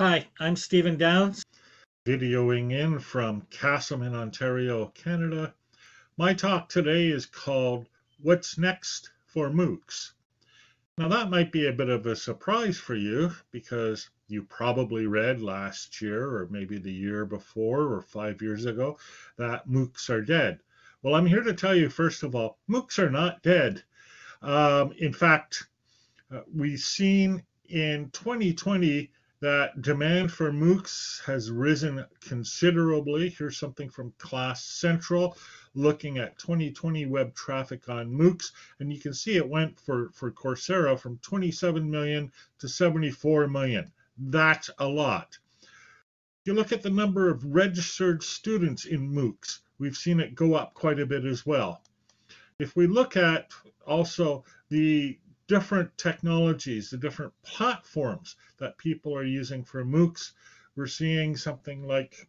Hi, I'm Stephen Downes, videoing in from Casselman, Ontario, Canada. My talk today is called What's Next for MOOCs? Now, that might be a bit of a surprise for you because you probably read last year or maybe the year before or five years ago that MOOCs are dead. Well, I'm here to tell you, first of all, MOOCs are not dead. Um, in fact, uh, we've seen in 2020 that demand for MOOCs has risen considerably. Here's something from Class Central looking at 2020 web traffic on MOOCs, and you can see it went for, for Coursera from 27 million to 74 million. That's a lot. You look at the number of registered students in MOOCs, we've seen it go up quite a bit as well. If we look at also the different technologies, the different platforms that people are using for MOOCs. We're seeing something like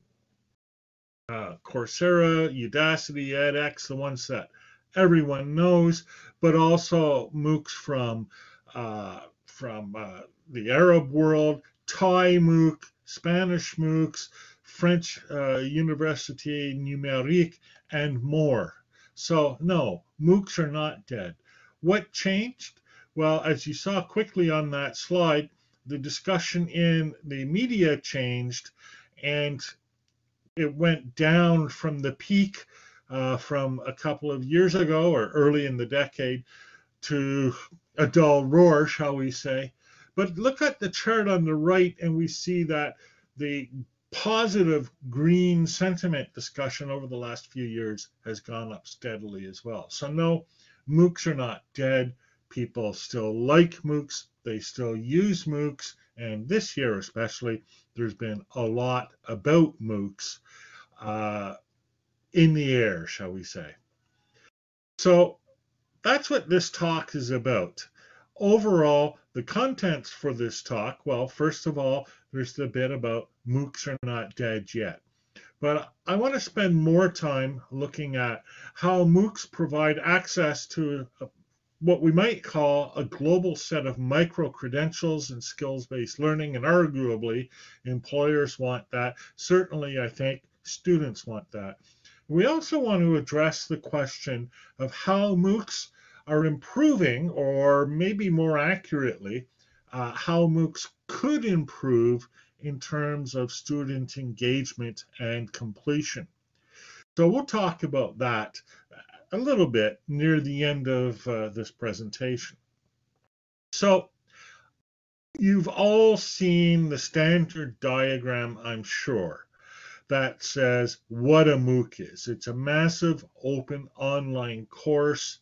uh, Coursera, Udacity, edX, the ones that everyone knows, but also MOOCs from uh, from uh, the Arab world, Thai MOOC, Spanish MOOCs, French uh, Université Numérique, and more. So no, MOOCs are not dead. What changed? Well, as you saw quickly on that slide, the discussion in the media changed and it went down from the peak uh, from a couple of years ago or early in the decade to a dull roar, shall we say. But look at the chart on the right, and we see that the positive green sentiment discussion over the last few years has gone up steadily as well. So, no, MOOCs are not dead people still like MOOCs, they still use MOOCs, and this year especially, there's been a lot about MOOCs uh, in the air, shall we say. So that's what this talk is about. Overall, the contents for this talk, well, first of all, there's the bit about MOOCs are not dead yet. But I want to spend more time looking at how MOOCs provide access to what we might call a global set of micro credentials and skills based learning. And arguably, employers want that. Certainly, I think students want that. We also want to address the question of how MOOCs are improving, or maybe more accurately, uh, how MOOCs could improve in terms of student engagement and completion. So we'll talk about that a little bit near the end of uh, this presentation. So you've all seen the standard diagram, I'm sure, that says what a MOOC is. It's a massive open online course.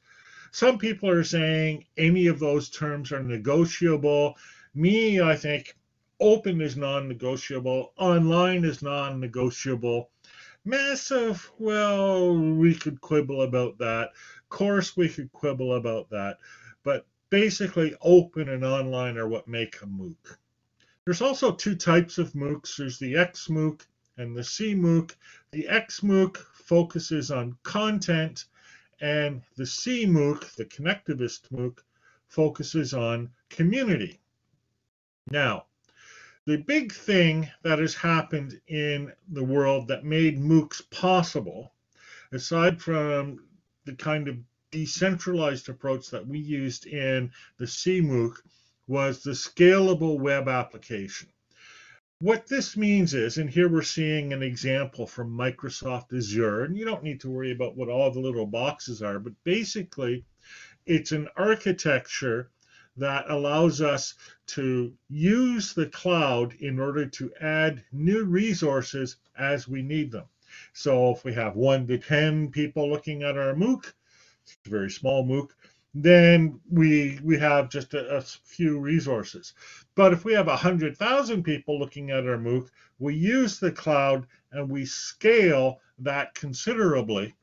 Some people are saying any of those terms are negotiable. Me, I think open is non-negotiable, online is non-negotiable. Massive, well, we could quibble about that. Of course, we could quibble about that. But basically, open and online are what make a MOOC. There's also two types of MOOCs. There's the XMOOC and the CMOOC. The XMOOC focuses on content, and the CMOOC, the connectivist MOOC, focuses on community. Now, the big thing that has happened in the world that made MOOCs possible, aside from the kind of decentralized approach that we used in the CMOOC, was the scalable web application. What this means is, and here we're seeing an example from Microsoft Azure, and you don't need to worry about what all the little boxes are, but basically it's an architecture that allows us to use the cloud in order to add new resources as we need them. So if we have one to 10 people looking at our MOOC, it's a very small MOOC, then we we have just a, a few resources. But if we have 100,000 people looking at our MOOC, we use the cloud and we scale that considerably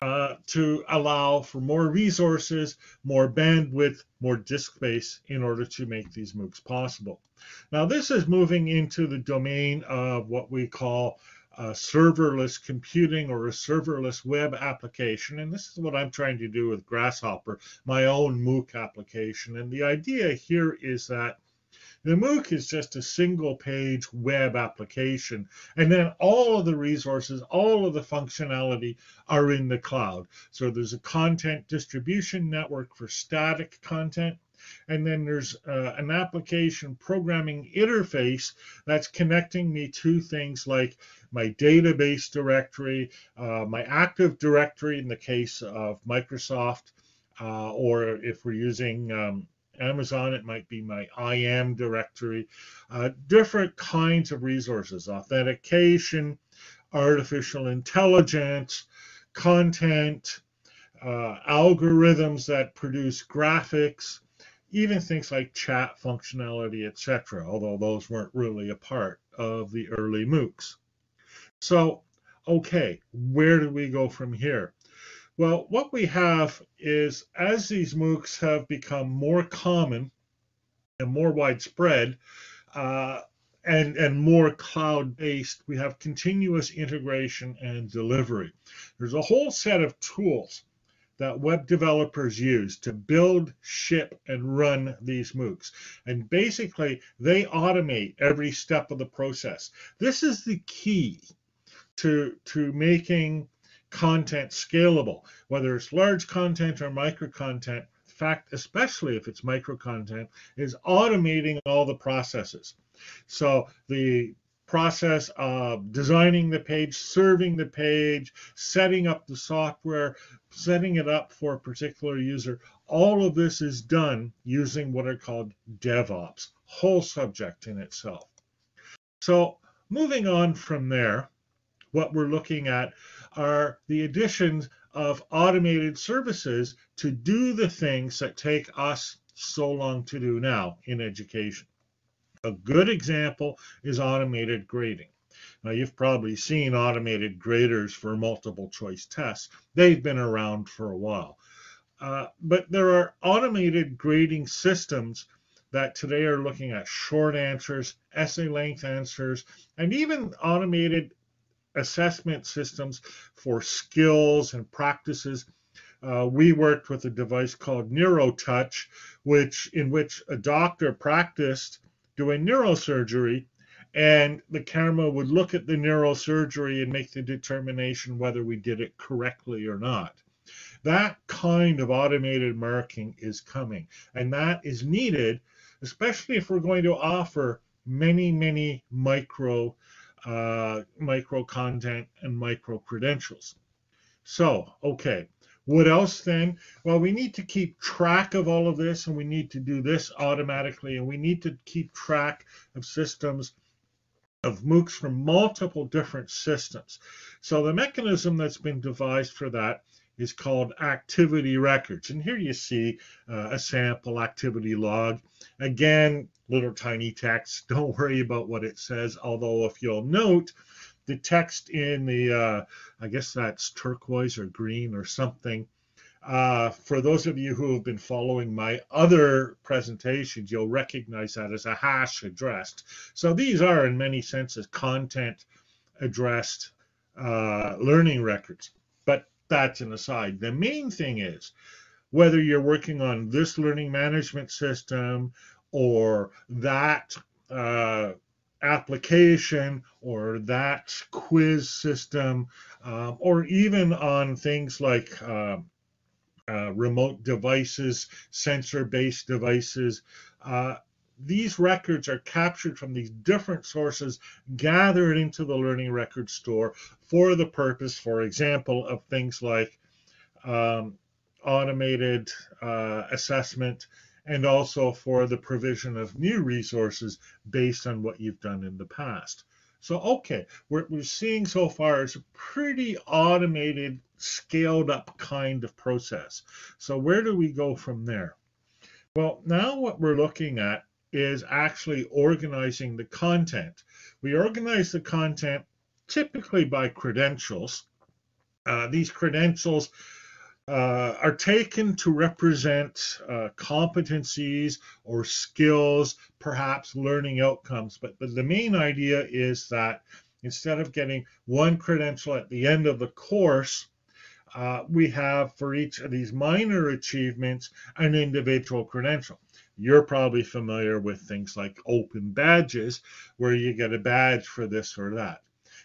uh, to allow for more resources, more bandwidth, more disk space in order to make these MOOCs possible. Now, this is moving into the domain of what we call uh, serverless computing or a serverless web application. And this is what I'm trying to do with gRSShopper, my own MOOC application. And the idea here is that The MOOC is just a single page web application, and then all of the resources, all of the functionality are in the cloud. So there's a content distribution network for static content, and then there's uh, an application programming interface that's connecting me to things like my database directory, uh, my Active Directory in the case of Microsoft, uh, or if we're using um, Amazon, it might be my IAM directory, uh, different kinds of resources, authentication, artificial intelligence, content, uh, algorithms that produce graphics, even things like chat functionality, etc., although those weren't really a part of the early MOOCs. So, okay, where do we go from here? Well, what we have is as these MOOCs have become more common and more widespread, uh, and, and more cloud based, we have continuous integration and delivery. There's a whole set of tools that web developers use to build, ship, and run these MOOCs. And basically, they automate every step of the process. This is the key to, to making content scalable, whether it's large content or micro content. In fact, especially if it's micro content, is automating all the processes. So the process of designing the page, serving the page, setting up the software, setting it up for a particular user. All of this is done using what are called DevOps, whole subject in itself. So moving on from there, what we're looking at are the additions of automated services to do the things that take us so long to do now in education. A good example is automated grading. Now, you've probably seen automated graders for multiple choice tests. They've been around for a while. Uh, but there are automated grading systems that today are looking at short answers, essay length answers, and even automated assessment systems for skills and practices. Uh, we worked with a device called NeuroTouch, which in which a doctor practiced doing neurosurgery, and the camera would look at the neurosurgery and make the determination whether we did it correctly or not. That kind of automated marking is coming, and that is needed, especially if we're going to offer many, many micro uh, micro content and micro credentials. So, okay, what else then? Well, we need to keep track of all of this and we need to do this automatically and we need to keep track of systems of MOOCs from multiple different systems. So the mechanism that's been devised for that is called activity records. And here you see uh, a sample activity log. Again, little tiny text. Don't worry about what it says. Although if you'll note, the text in the, uh, I guess that's turquoise or green or something. Uh, for those of you who have been following my other presentations, you'll recognize that as a hash addressed. So these are, in many senses, content addressed uh, learning records. But that's an aside. The main thing is whether you're working on this learning management system or that uh, application or that quiz system, um, or even on things like uh, uh, remote devices, sensor based devices. Uh, these records are captured from these different sources, gathered into the learning record store for the purpose, for example, of things like um, automated uh, assessment and also for the provision of new resources based on what you've done in the past. So, okay, what we're seeing so far is a pretty automated, scaled up kind of process. So, where do we go from there? Well, now what we're looking at is actually organizing the content. We organize the content typically by credentials. Uh, these credentials uh, are taken to represent uh, competencies or skills, perhaps learning outcomes. But, but the main idea is that instead of getting one credential at the end of the course, uh, we have for each of these minor achievements an individual credential. You're probably familiar with things like open badges, where you get a badge for this or that.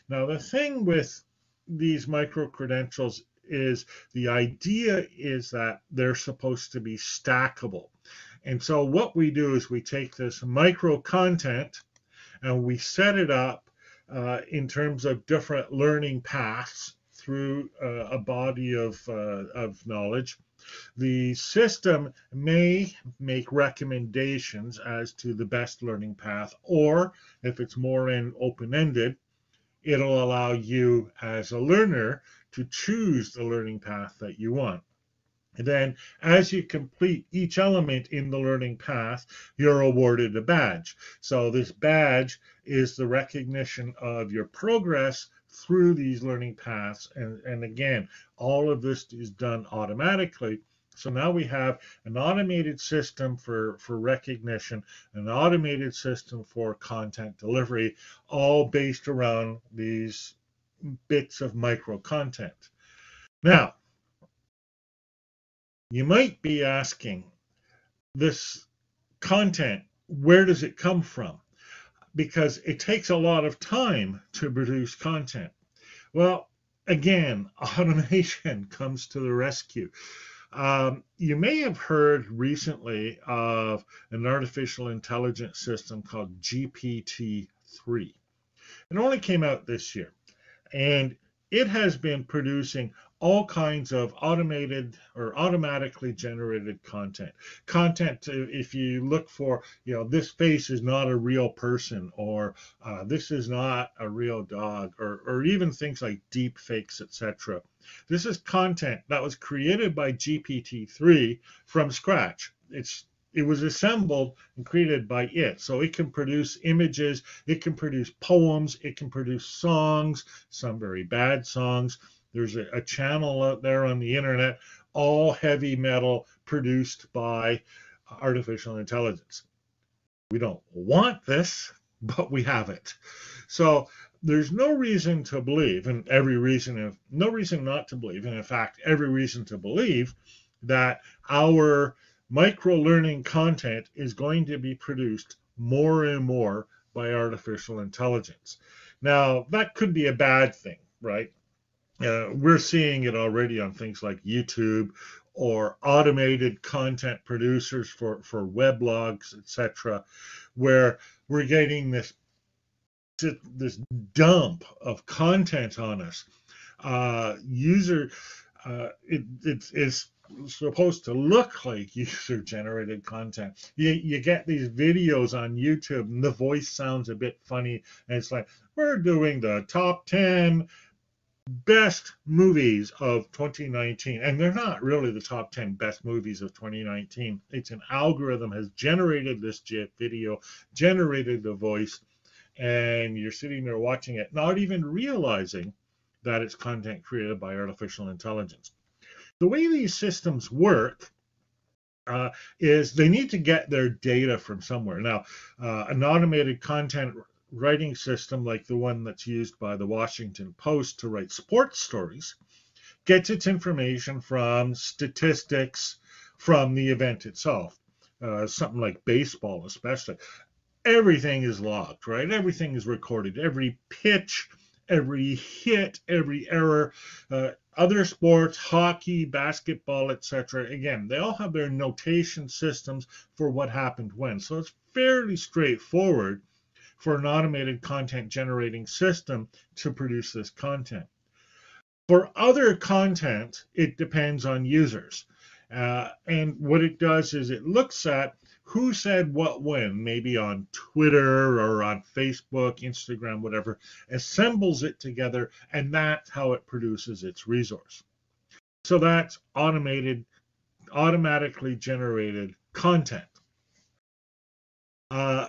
Now, the thing with these micro credentials is the idea is that they're supposed to be stackable. And so what we do is we take this micro content and we set it up uh, in terms of different learning paths through uh, a body of, uh, of knowledge. The system may make recommendations as to the best learning path, or if it's more in open-ended, it'll allow you as a learner to choose the learning path that you want. And then as you complete each element in the learning path, you're awarded a badge. So this badge is the recognition of your progress through these learning paths. And, and again, all of this is done automatically. So now we have an automated system for, for recognition, an automated system for content delivery, all based around these bits of micro content. Now, you might be asking this content, where does it come from? Because it takes a lot of time to produce content. Well, again, automation comes to the rescue. Um, you may have heard recently of an artificial intelligence system called GPT-3. It only came out this year, and it has been producing all kinds of automated or automatically generated content. Content, if you look for, you know, this face is not a real person, or uh, this is not a real dog, or, or even things like deep fakes, etc. This is content that was created by GPT-3 from scratch. It's it was assembled and created by it. So it can produce images, it can produce poems, it can produce songs, some very bad songs. There's a, a channel out there on the internet, all heavy metal produced by artificial intelligence. We don't want this, but we have it. So there's no reason to believe, and every reason, no reason not to believe, and in fact, every reason to believe that our micro learning content is going to be produced more and more by artificial intelligence. Now, that could be a bad thing, right? Uh, we're seeing it already on things like YouTube or automated content producers for, for weblogs, etc., where we're getting this this dump of content on us. Uh, user, uh, it, it's, it's supposed to look like user generated content. You, you get these videos on YouTube and the voice sounds a bit funny. And it's like, we're doing the top 10 best movies of 2019 and they're not really the top 10 best movies of 2019 it's an algorithm has generated this video generated the voice and you're sitting there watching it not even realizing that it's content created by artificial intelligence the way these systems work uh, is they need to get their data from somewhere. Now, uh, an automated content writing system like the one that's used by the Washington Post to write sports stories gets its information from statistics from the event itself. Uh, something like baseball, especially. Everything is logged, right? Everything is recorded. Every pitch, every hit, every error. Uh, other sports, hockey, basketball, etc. Again, they all have their notation systems for what happened when. So it's fairly straightforward for an automated content generating system to produce this content. For other content, it depends on users. Uh, and what it does is it looks at who said what when, maybe on Twitter or on Facebook, Instagram, whatever, assembles it together, and that's how it produces its resource. So that's automated, automatically generated content. Uh,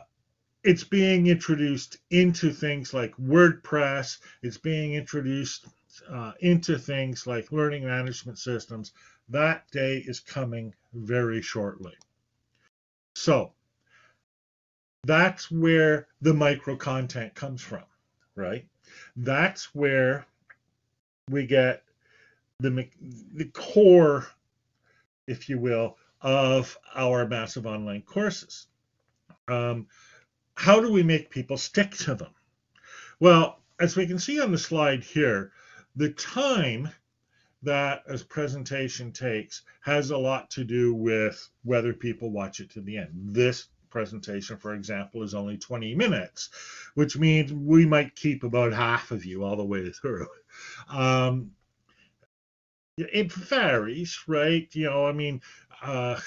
it's being introduced into things like WordPress. It's being introduced uh, into things like learning management systems. That day is coming very shortly. So that's where the micro content comes from, right? That's where we get the, the core, if you will, of our massive online courses. Um, how do we make people stick to them? Well, as we can see on the slide here, the time that a presentation takes has a lot to do with whether people watch it to the end. This presentation, for example, is only 20 minutes, which means we might keep about half of you all the way through. Um, it varies, right? You know, I mean, uh,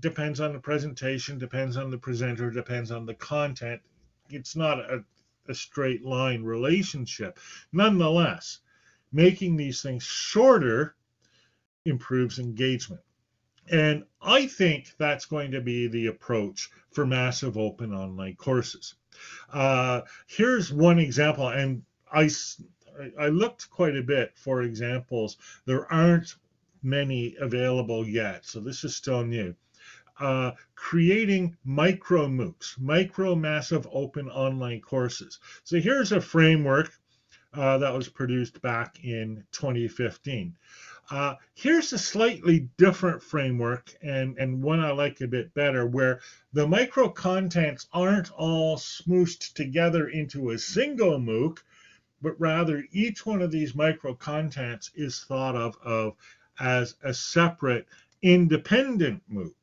depends on the presentation, depends on the presenter, depends on the content. It's not a, a straight line relationship. Nonetheless, making these things shorter improves engagement. And I think that's going to be the approach for massive open online courses. Uh, here's one example, and I, I looked quite a bit for examples. There aren't many available yet, so this is still new. Uh, creating micro MOOCs, micro massive open online courses. So here's a framework uh, that was produced back in 2015. Uh, here's a slightly different framework and, and one I like a bit better where the micro contents aren't all smooshed together into a single MOOC, but rather each one of these micro contents is thought of, of as a separate independent MOOC.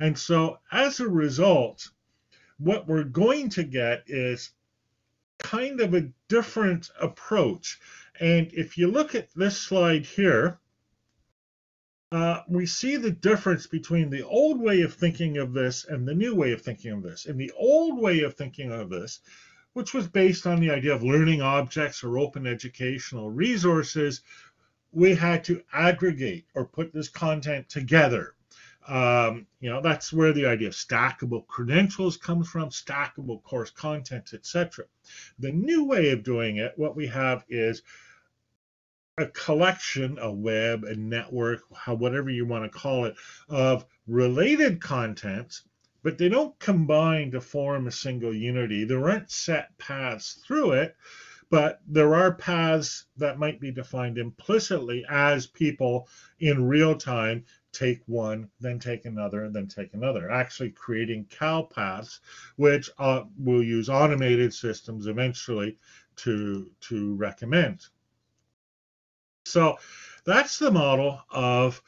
And so as a result, what we're going to get is kind of a different approach. And if you look at this slide here, uh, we see the difference between the old way of thinking of this and the new way of thinking of this. In the old way of thinking of this, which was based on the idea of learning objects or open educational resources, we had to aggregate or put this content together. Um, you know, that's where the idea of stackable credentials comes from, stackable course content, etc. The new way of doing it, what we have is a collection, a web, a network, how, whatever you want to call it, of related contents, but they don't combine to form a single unity. There aren't set paths through it, but there are paths that might be defined implicitly as people in real time take one, then take another, and then take another, actually creating cow paths, which uh, will use automated systems eventually to, to recommend. So that's the model of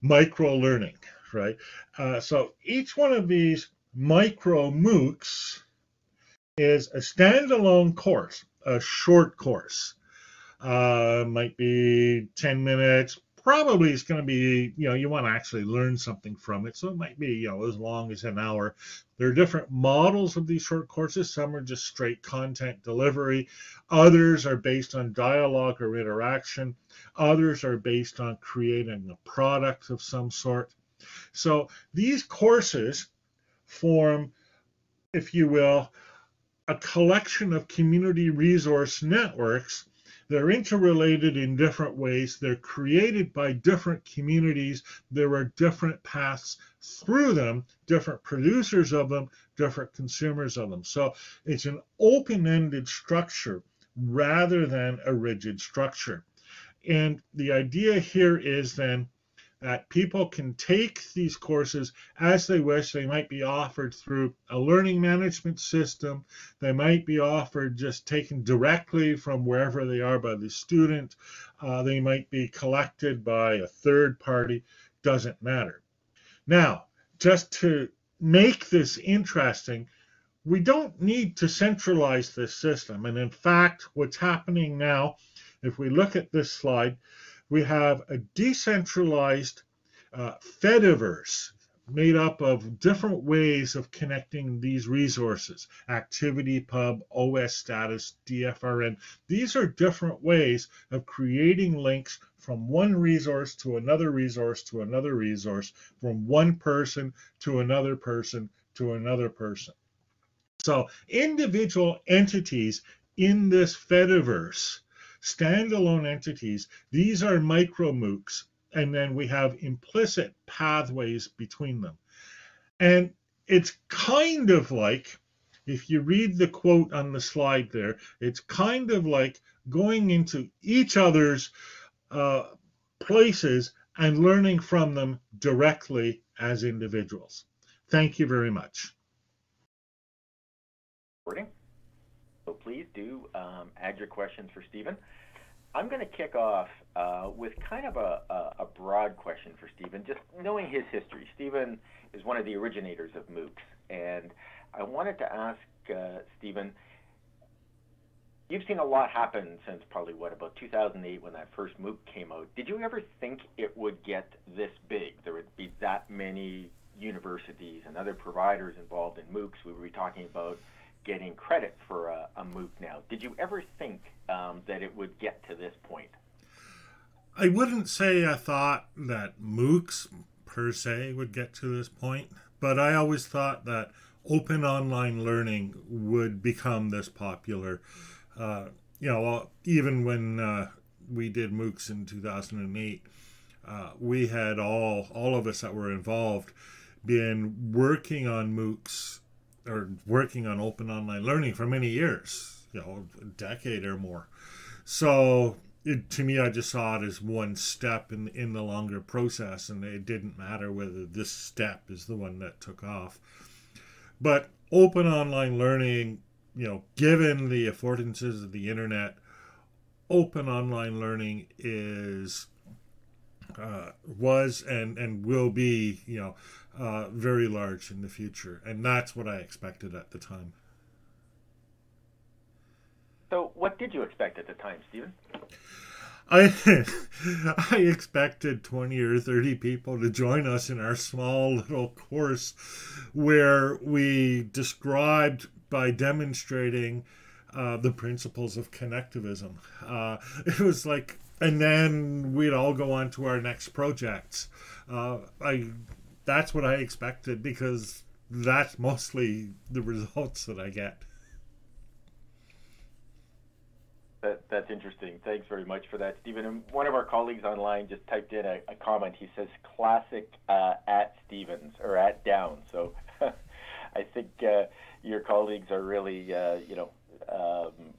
micro learning, right? Uh, so each one of these micro MOOCs is a standalone course, a short course. Uh, might be 10 minutes, probably it's going to be, you know, you want to actually learn something from it. So it might be, you know, as long as an hour. There are different models of these short courses. Some are just straight content delivery. Others are based on dialogue or interaction. Others are based on creating a product of some sort. So these courses form, if you will, a collection of community resource networks they're interrelated in different ways. They're created by different communities. There are different paths through them, different producers of them, different consumers of them. So it's an open ended structure rather than a rigid structure. And the idea here is then that people can take these courses as they wish. They might be offered through a learning management system. They might be offered just taken directly from wherever they are by the student. Uh, they might be collected by a third party. Doesn't matter. Now, just to make this interesting, we don't need to centralize this system. And in fact, what's happening now, if we look at this slide, we have a decentralized uh, Fediverse made up of different ways of connecting these resources ActivityPub, OStatus, DFRN. These are different ways of creating links from one resource to another resource to another resource, from one person to another person to another person. So individual entities in this Fediverse standalone entities. These are micro MOOCs, and then we have implicit pathways between them. And it's kind of like, if you read the quote on the slide there, it's kind of like going into each other's uh, places and learning from them directly as individuals. Thank you very much. So please do um, add your questions for Stephen. I'm going to kick off uh, with kind of a, a, a, broad question for Stephen, just knowing his history. Stephen is one of the originators of MOOCs, and I wanted to ask uh, Stephen, you've seen a lot happen since probably what about 2008 when that first MOOC came out. Did you ever think it would get this big? There would be that many universities and other providers involved in MOOCs. We would be talking about getting credit for a, a MOOC now. Did you ever think um, that it would get to this point? I wouldn't say I thought that MOOCs per se would get to this point, but I always thought that open online learning would become this popular. Uh, you know, even when uh, we did MOOCs in 2008, uh, we had all all of us that were involved been working on MOOCs or working on open online learning for many years, you know, a decade or more. So it, to me, I just saw it as one step in in the longer process, and it didn't matter whether this step is the one that took off. But open online learning, you know, given the affordances of the internet, open online learning is uh, was and and will be, you know, uh, very large in the future, and that's what I expected at the time. So, what did you expect at the time, Stephen? I I expected 20 or 30 people to join us in our small little course where we described by demonstrating uh, the principles of connectivism. Uh, it was like, and then we'd all go on to our next projects. Uh, I that's what I expected because that's mostly the results that I get. That, that's interesting. Thanks very much for that, Stephen. And one of our colleagues online just typed in a, a comment. He says classic uh, at Stevens or at Down. So I think uh, your colleagues are really, uh, you know, um,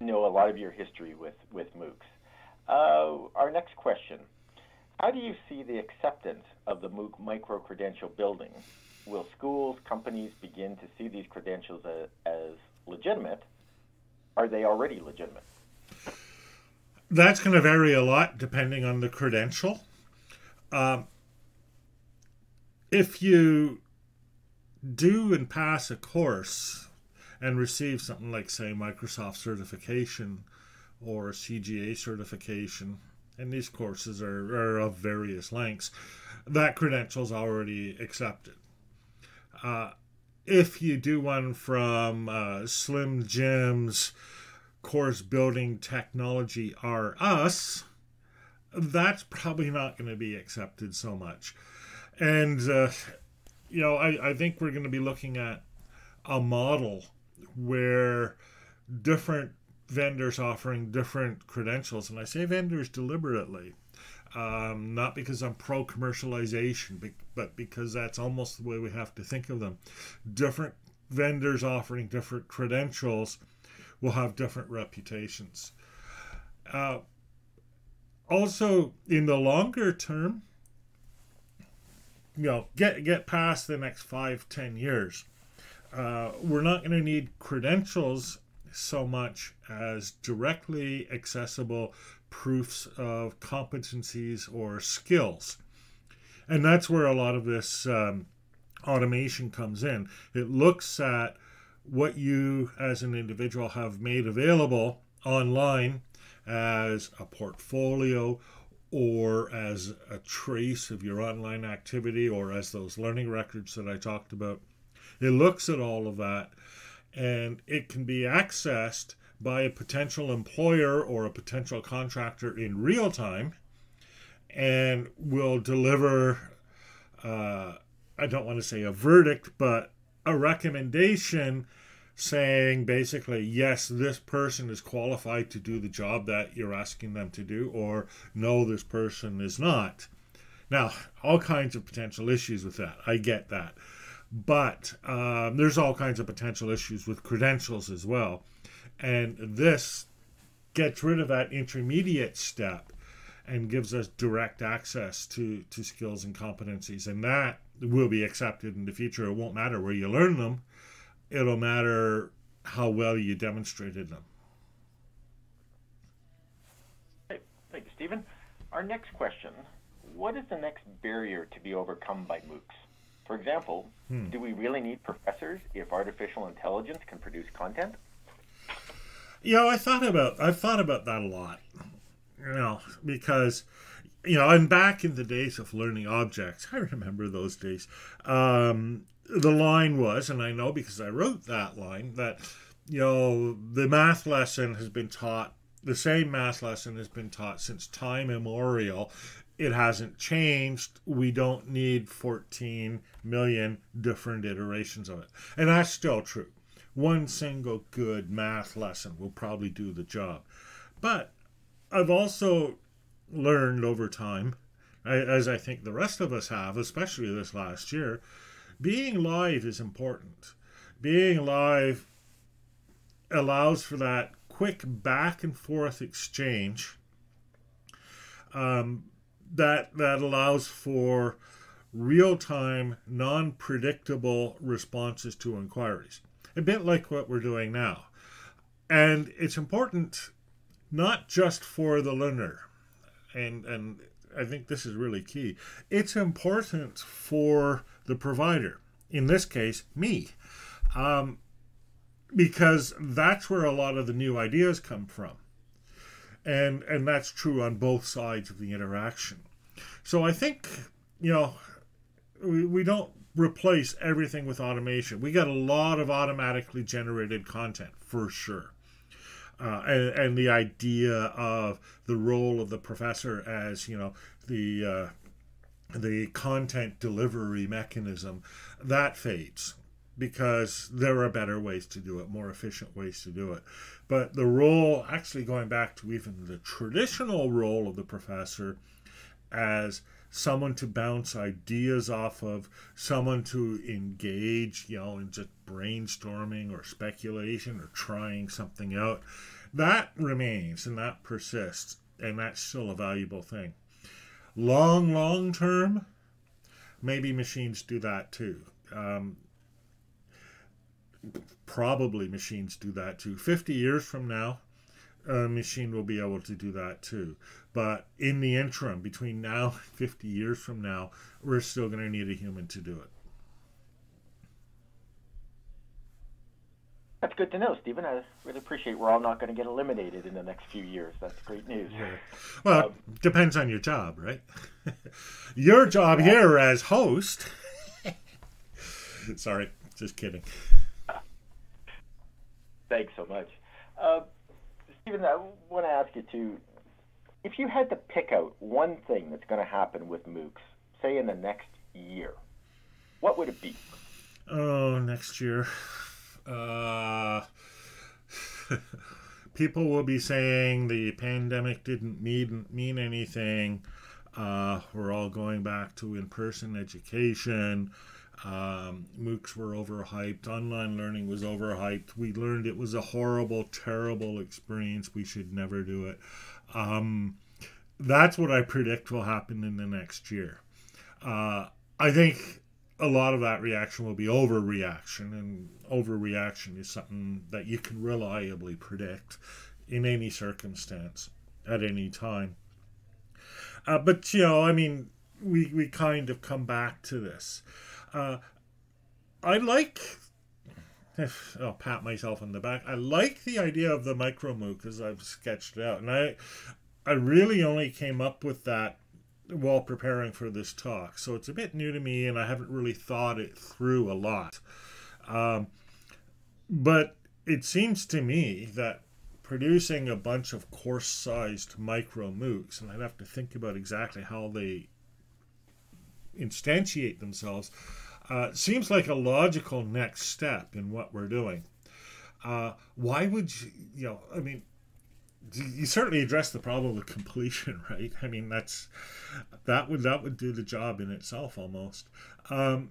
know a lot of your history with, with MOOCs. Uh, our next question how do you see the acceptance of the MOOC micro credential building? Will schools, companies begin to see these credentials as, as legitimate? Are they already legitimate? That's going to vary a lot depending on the credential. Um, if you do and pass a course and receive something like, say, Microsoft certification or CGA certification, and these courses are, are of various lengths, that credential is already accepted. Uh, if you do one from uh, Slim Jim's course building technology R us, that's probably not going to be accepted so much. And, uh, you know, I, I think we're going to be looking at a model where different vendors offering different credentials. And I say vendors deliberately, um, not because I'm pro commercialization, but because that's almost the way we have to think of them. Different vendors offering different credentials will have different reputations. Uh, also, in the longer term, you know, get get past the next five, ten years. Uh, we're not going to need credentials so much as directly accessible proofs of competencies or skills. And that's where a lot of this um, automation comes in. It looks at what you as an individual have made available online as a portfolio or as a trace of your online activity or as those learning records that I talked about. It looks at all of that and it can be accessed by a potential employer or a potential contractor in real time and will deliver uh, i don't want to say a verdict but a recommendation saying basically yes this person is qualified to do the job that you're asking them to do or no this person is not. Now all kinds of potential issues with that. I get that but um, there's all kinds of potential issues with credentials as well. And this gets rid of that intermediate step and gives us direct access to, to skills and competencies. And that will be accepted in the future. It won't matter where you learn them, it'll matter how well you demonstrated them. Thank you, Stephen. Our next question What is the next barrier to be overcome by MOOCs? For example, hmm. do we really need professors if artificial intelligence can produce content? You know, I thought about I've thought about that a lot. You know, because you know, I'm back in the days of learning objects. I remember those days. Um, the line was, and I know because I wrote that line, that you know the math lesson has been taught. The same math lesson has been taught since time immemorial. It hasn't changed. We don't need 14 million different iterations of it. And that's still true. One single good math lesson will probably do the job. But I've also learned over time, as I think the rest of us have, especially this last year, being live is important. Being live allows for that quick back and forth exchange um, that that allows for real-time non-predictable responses to inquiries. A bit like what we're doing now. And it's important not just for the learner and and I think this is really key. It's important for the provider, in this case, me, um, because that's where a lot of the new ideas come from, and and that's true on both sides of the interaction. So I think you know we, we don't replace everything with automation. We got a lot of automatically generated content for sure uh, and, and, the idea of the role of the professor as you know the uh, the content delivery mechanism that fades because there are better ways to do it, more efficient ways to do it. But the role, actually going back to even the traditional role of the professor as someone to bounce ideas off of, someone to engage, you know, in just brainstorming or speculation or trying something out. That remains and that persists, and that's still a valuable thing. Long, long term, maybe machines do that too. Um, probably machines do that too. 50 years from now, a machine will be able to do that too. But in the interim, between now and 50 years from now, we're still going to need a human to do it. That's good to know, Stephen. I really appreciate we're all not going to get eliminated in the next few years. That's great news. Yeah. Well, um, depends on your job, right? your job here as host. Sorry, just kidding. Thanks so much. Uh, Stephen, I want to ask you to, if you had to pick out one thing that's going to happen with MOOCs, say in the next year, what would it be? Oh, next year. Uh, people will be saying the pandemic didn't mean, mean anything. Uh, we're all going back to in person education. Um, MOOCs were overhyped. Online learning was overhyped. We learned it was a horrible, terrible experience. We should never do it. Um, that's what I predict will happen in the next year. Uh, I think a lot of that reaction will be overreaction, and overreaction is something that you can reliably predict in any circumstance at any time. Uh, but you know, I mean, we we kind of come back to this. Uh, I like, I'll pat myself on the back, I like the idea of the micro MOOC as I've sketched it out, and I, I really only came up with that while preparing for this talk, so it's a bit new to me, and I haven't really thought it through a lot. Um, but it seems to me that producing a bunch of course-sized micro MOOCs, and I'd have to think about exactly how they instantiate themselves uh, seems like a logical next step in what we're doing. Uh, why would you, you know, I mean, you certainly address the problem of completion, right? I mean, that's that would that would do the job in itself almost. Um,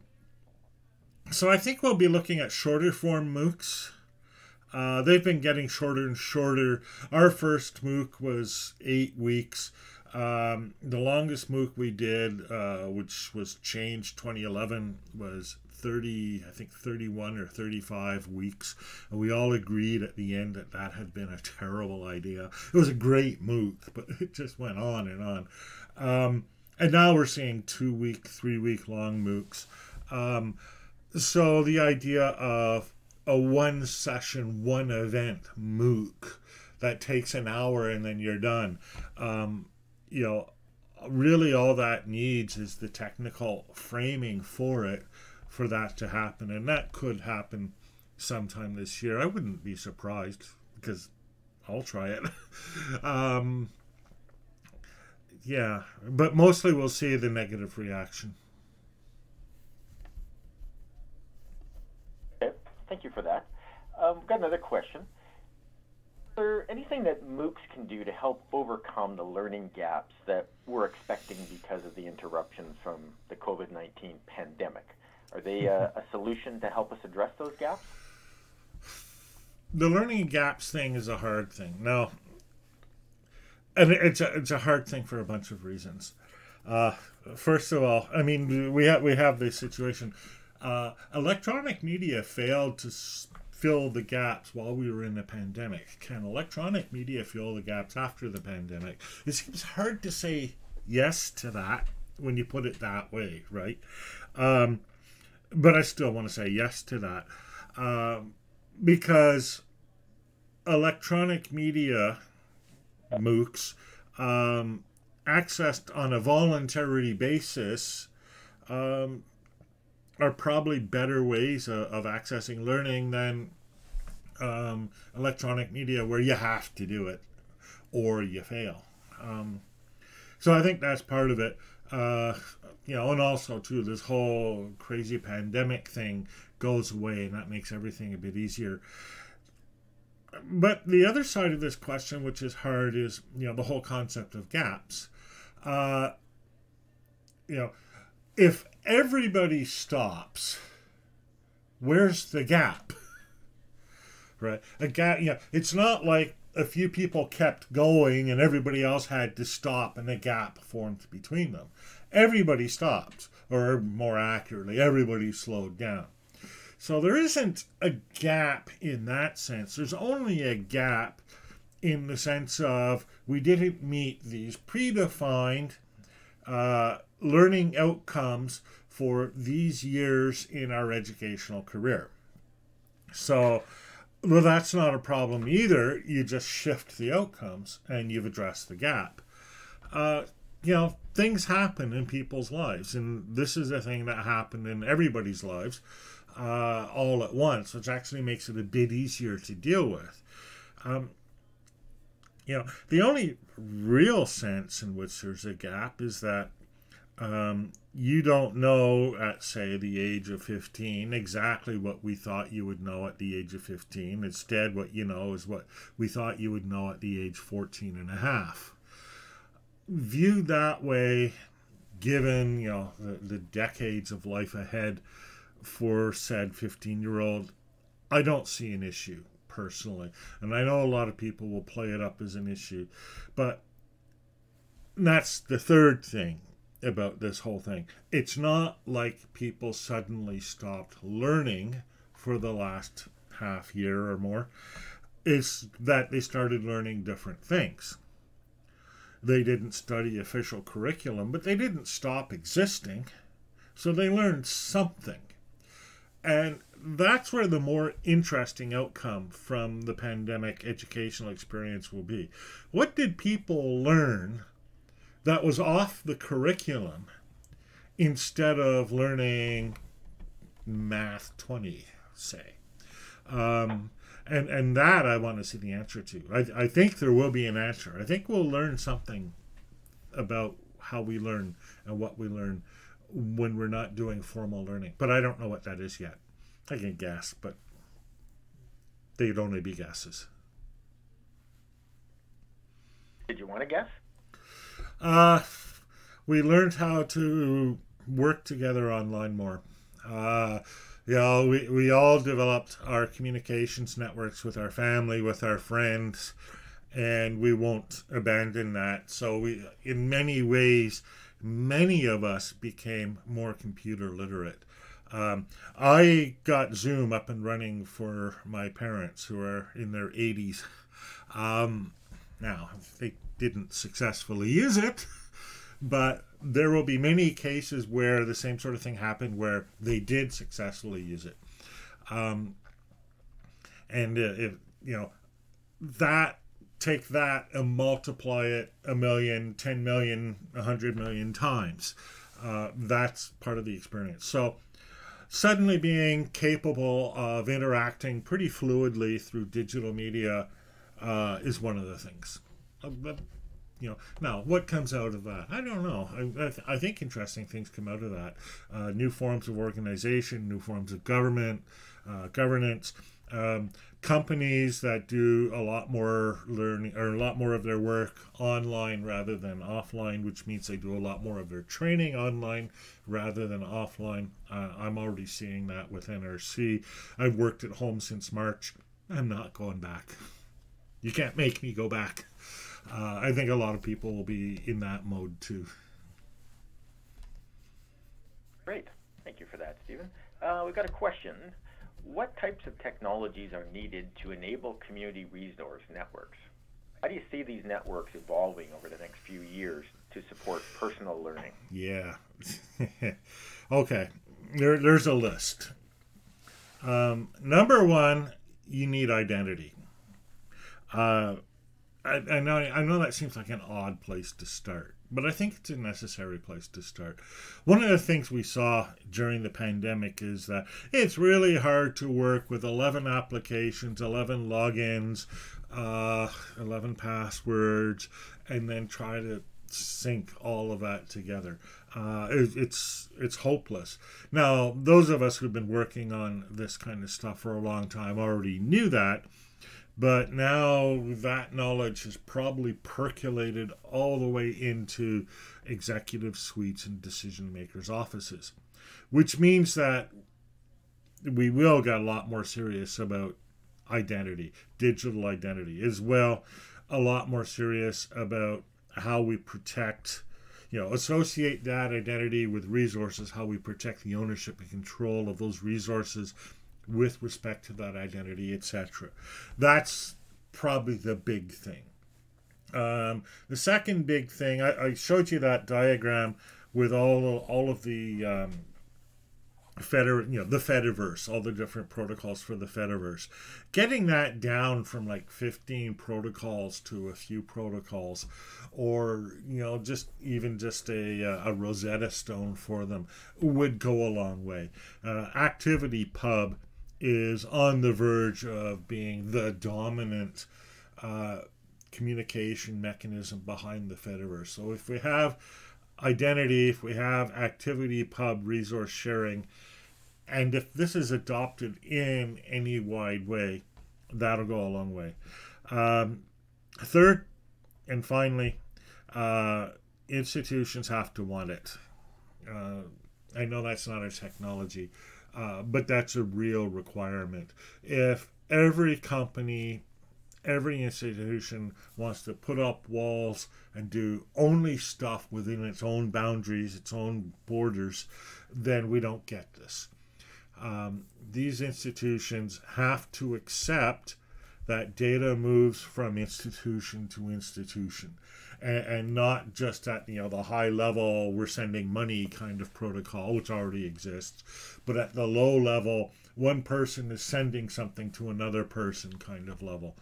so I think we'll be looking at shorter form MOOCs. Uh, they've been getting shorter and shorter. Our first MOOC was eight weeks. Um, the longest MOOC we did, uh, which was changed 2011, was 30, I think 31 or 35 weeks. And we all agreed at the end that that had been a terrible idea. It was a great MOOC, but it just went on and on. Um, and now we're seeing two week, three week long MOOCs. Um, so the idea of a one session, one event MOOC that takes an hour and then you're done. Um, you know, really all that needs is the technical framing for it for that to happen. And that could happen sometime this year. I wouldn't be surprised because I'll try it. um, yeah, but mostly we'll see the negative reaction. Okay, thank you for that. Um, got another question. Is there anything that MOOCs can do to help overcome the learning gaps that we're expecting because of the interruption from the COVID 19 pandemic? Are they a, a solution to help us address those gaps? The learning gaps thing is a hard thing. No, and it's a it's a hard thing for a bunch of reasons. Uh, first of all, I mean we have we have this situation. Uh, electronic media failed to fill the gaps while we were in the pandemic. Can electronic media fill the gaps after the pandemic? It seems hard to say yes to that when you put it that way, right? Um, but I still want to say yes to that um, because electronic media MOOCs um, accessed on a voluntary basis um, are probably better ways of, accessing learning than um, electronic media where you have to do it or you fail. Um, so I think that's part of it. Uh, you know, and also too, this whole crazy pandemic thing goes away, and that makes everything a bit easier but the other side of this question, which is hard, is you know the whole concept of gaps. Uh, you know, if everybody stops, where's the gap? right, a gap. Know, it's not like a few people kept going and everybody else had to stop, and a gap formed between them. Everybody stopped, or more accurately, everybody slowed down. So there isn't a gap in that sense. There's only a gap in the sense of we didn't meet these predefined uh, learning outcomes for these years in our educational career. So, well, that's not a problem either. You just shift the outcomes and you've addressed the gap. Uh, you know, things happen in people's lives, and this is a thing that happened in everybody's lives uh, all at once, which actually makes it a bit easier to deal with. Um, you know, the only real sense in which there's a gap is that um, you don't know at, say, the age of 15 exactly what we thought you would know at the age of 15. Instead, what you know is what we thought you would know at the age 14 and a half. Viewed that way, given, you know, the, the decades of life ahead, for said 15 year old, I don't see an issue personally. And I know a lot of people will play it up as an issue. But that's the third thing about this whole thing. It's not like people suddenly stopped learning for the last half year or more. It's that they started learning different things. They didn't study official curriculum, but they didn't stop existing. So they learned something. And that's where the more interesting outcome from the pandemic educational experience will be. What did people learn that was off the curriculum instead of learning math 20, say? Um, and, and that I want to see the answer to. I, I think there will be an answer. I think we'll learn something about how we learn and what we learn when we're not doing formal learning. But I don't know what that is yet. I can guess, but they'd only be guesses. Did you want to guess? Uh, we learned how to work together online more. Uh, you know, we, we all developed our communications networks with our family, with our friends, and we won't abandon that. So we, in many ways, many of us became more computer literate. Um, I got Zoom up and running for my parents who are in their 80s. Um, now, they didn't successfully use it, but there will be many cases where the same sort of thing happened where they did successfully use it. Um, and if, you know, that take that and multiply it a million, 10 million, 100 million times. Uh, that's part of the experience. So, suddenly being capable of interacting pretty fluidly through digital media uh, is one of the things. Uh, but, you know, now what comes out of that? I don't know. I, I, th- I think interesting things come out of that. Uh, new forms of organization, new forms of government, uh, governance. Um, companies that do a lot more learning or a lot more of their work online rather than offline, which means they do a lot more of their training online rather than offline. Uh, I'm already seeing that with NRC. I've worked at home since March. I'm not going back. You can't make me go back. Uh, I think a lot of people will be in that mode too. Great. Thank you for that, Stephen. Uh, we've got a question what types of technologies are needed to enable community resource networks? How do you see these networks evolving over the next few years to support personal learning? Yeah. okay. There, there's a list. Um, number one, you need identity. Uh, I, I, know I know that seems like an odd place to start, but I think it's a necessary place to start. One of the things we saw during the pandemic is that it's really hard to work with 11 applications, 11 logins, uh, 11 passwords, and then try to sync all of that together. Uh, it, it's it's hopeless. Now, those of us who've been working on this kind of stuff for a long time already knew that but now that knowledge has probably percolated all the way into executive suites and decision makers' offices, which means that we will get a lot more serious about identity, digital identity, as well, a lot more serious about how we protect you know associate that identity with resources how we protect the ownership and control of those resources with respect to that identity, etc. That's probably the big thing. Um, the second big thing, I, I, showed you that diagram with all all of the um, Feder, you know, the Fediverse, all the different protocols for the Fediverse. Getting that down from like 15 protocols to a few protocols, or you know, just even just a, a Rosetta Stone for them would go a long way. Uh, ActivityPub is on the verge of being the dominant uh, communication mechanism behind the Fediverse. So if we have identity, if we have ActivityPub resource sharing, and if this is adopted in any wide way, that'll go a long way. Um, third, and finally, uh, institutions have to want it. Uh, I know that's not a technology, uh, but that's a real requirement. If every company, every institution wants to put up walls and do only stuff within its own boundaries, its own borders, then we don't get this. Um, these institutions have to accept that data moves from institution to institution and, and, not just at you know the high level we're sending money kind of protocol which already exists but at the low level one person is sending something to another person kind of level.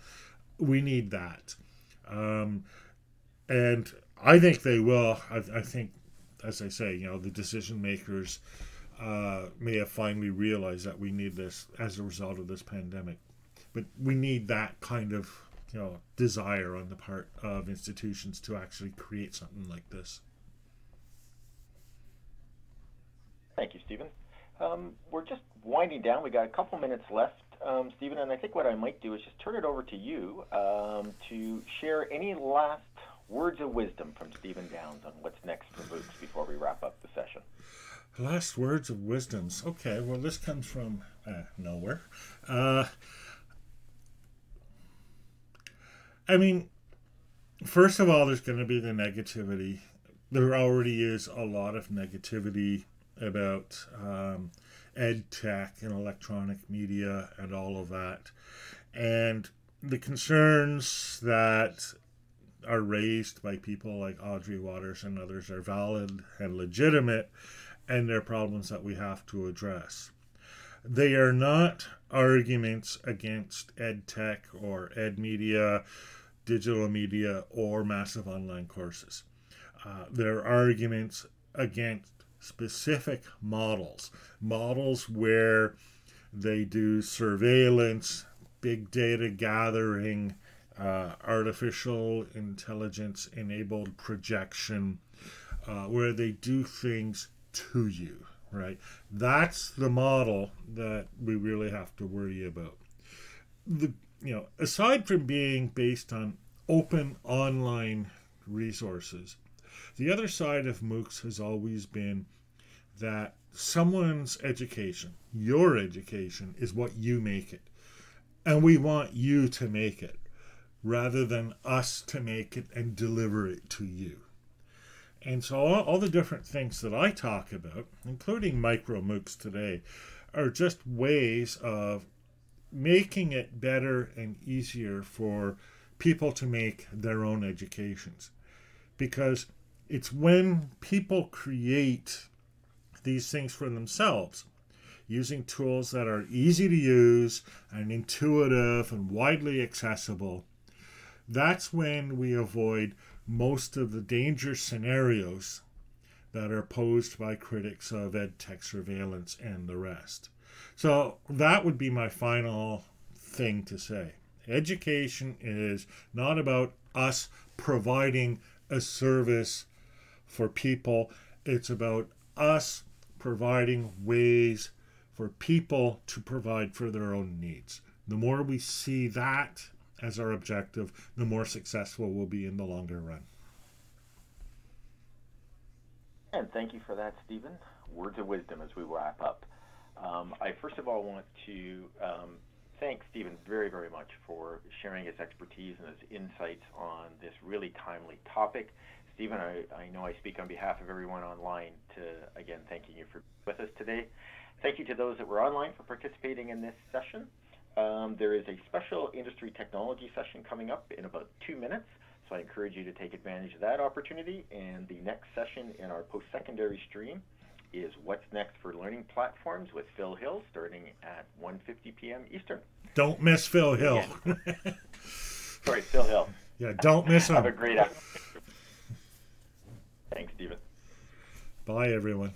We need that. Um, and i think they will. I, I, think as i say you know the decision makers uh, may have finally realized that we need this as a result of this pandemic. But we need that kind of you know desire on the part of institutions to actually create something like this. Thank you, Stephen. Um, we're just winding down. We got a couple minutes left, um, Stephen, and I think what I might do is just turn it over to you um, to share any last words of wisdom from Stephen Downes on what's next for MOOCs before we wrap up the session. Last words of wisdoms. Okay, well, this comes from uh, nowhere. Uh, I mean, first of all, there's going to be the negativity. There already is a lot of negativity about um, ed tech and electronic media and all of that. And the concerns that are raised by people like Audrey Watters and others are valid and legitimate, and they're problems that we have to address. They are not arguments against ed tech or ed media, digital media, or massive online courses. Uh, they're arguments against specific models, models where they do surveillance, big data gathering, uh, artificial intelligence enabled projection, uh, where they do things to you, right? That's the model that we really have to worry about. The you know, aside from being based on open online resources, the other side of MOOCs has always been that someone's education, your education, is what you make it. And we want you to make it rather than us to make it and deliver it to you. And so, all, all the different things that I talk about, including micro MOOCs today, are just ways of making it better and easier for people to make their own educations. Because it's when people create these things for themselves using tools that are easy to use and intuitive and widely accessible, that's when we avoid most of the danger scenarios that are posed by critics of ed tech surveillance and the rest. So that would be my final thing to say. Education is not about us providing a service for people, it's about us providing ways for people to provide for their own needs. The more we see that as our objective, the more successful we'll be in the longer run. And thank you for that, Stephen. Words of wisdom as we wrap up. Um, I first of all want to um, thank Stephen very, very much for sharing his expertise and his insights on this really timely topic. Stephen, I, I know I speak on behalf of everyone online to, again, thanking you for with us today. Thank you to those that were online for participating in this session. Um, there is a special industry technology session coming up in about two minutes, so I encourage you to take advantage of that opportunity. And the next session in our post-secondary stream is What's Next for Learning Platforms with Phil Hill, starting at 1.50 p.m. Eastern. Don't miss Phil Hill. Sorry, Phil Hill. Yeah, don't miss him. Have a great afternoon. Thanks, Stephen. Bye, everyone.